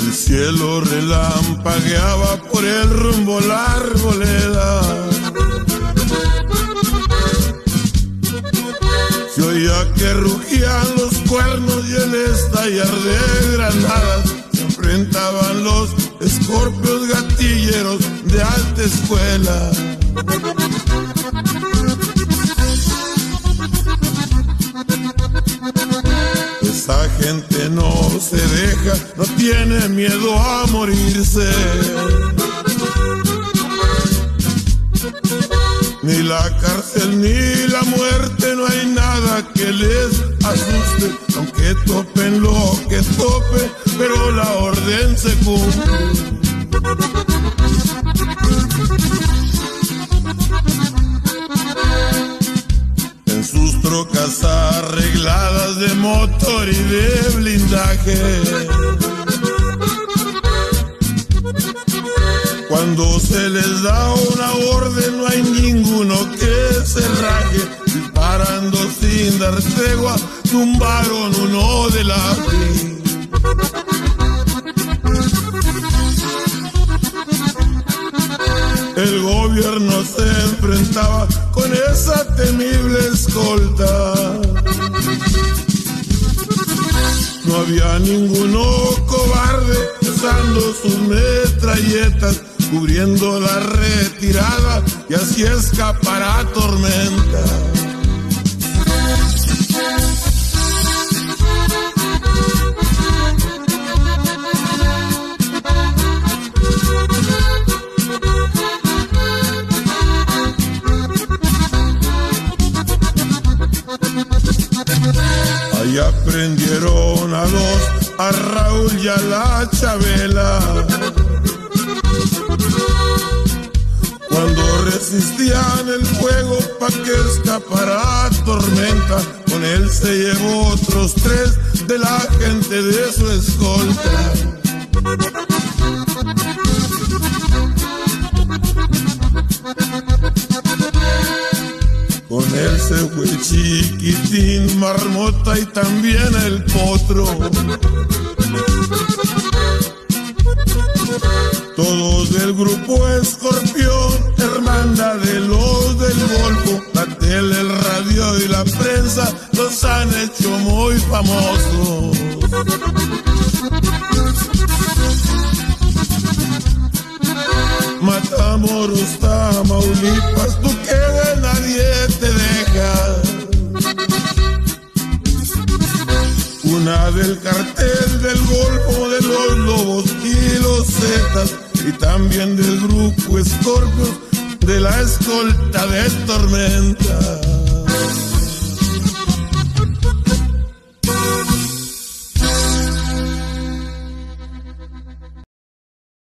cielo relampagueaba por el rumbo la arboleda. Se oía que rugían los cuernos y el estallar de granadas se enfrentaban los escorpios gatilleros de alta escuela. Gente no se deja, no tiene miedo a morirse. Ni la cárcel ni la muerte, no hay nada que les asuste, aunque topen lo que tope, pero la orden se cumple. Trocas arregladas de motor y de blindaje. Cuando se les da una orden no hay ninguno que se raje. Disparando sin dar tregua, tumbaron uno de la El gobierno se enfrentaba con esa temible escolta. No había ninguno cobarde usando sus metralletas, cubriendo la retirada y así escapará tormenta. Ahí aprendieron a dos, a Raúl y a la Chabela. Cuando resistían el fuego pa' que escapara tormenta, con él se llevó otros tres de la gente de su escolta. Él se fue chiquitín, marmota y también el potro. Todos del grupo Escorpión, hermandad de los del Golfo, la tele, el radio y la prensa los han hecho muy famosos. Matamoros, Tamaulipas, Una del cartel del Golfo de los Lobos y los Zetas, y también del grupo Escorpios de la escolta de Tormenta.